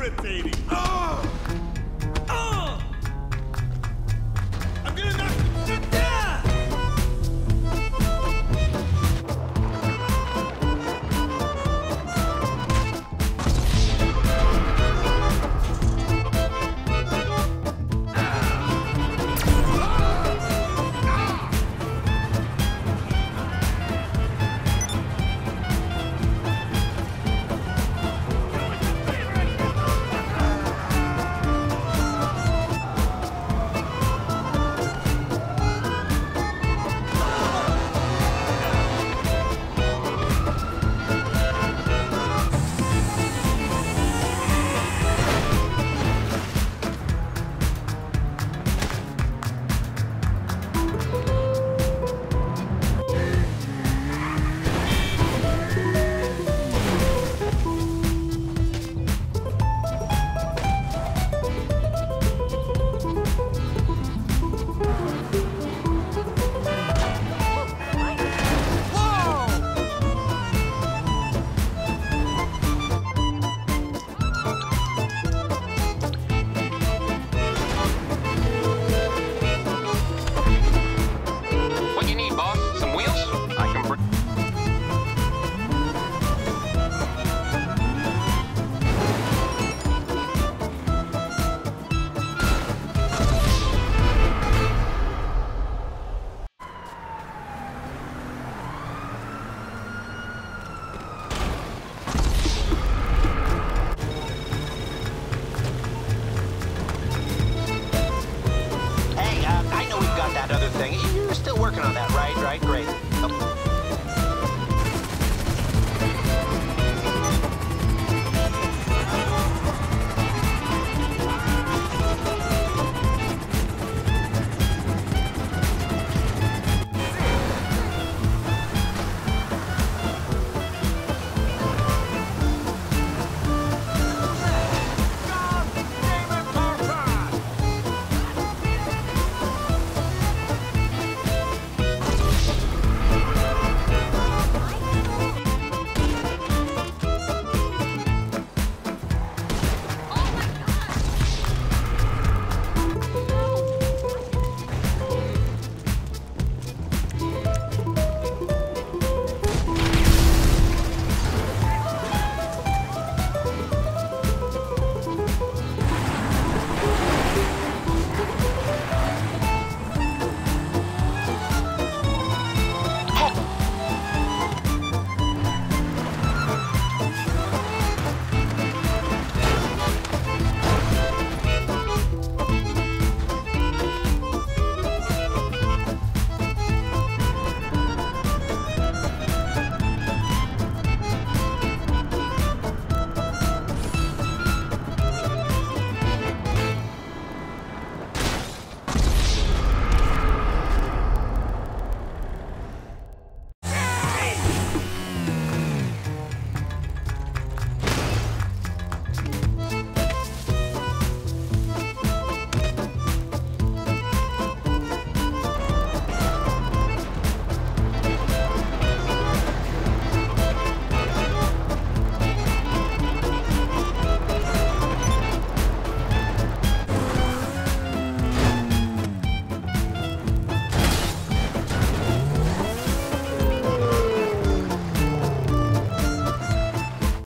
irritating. Ugh! on that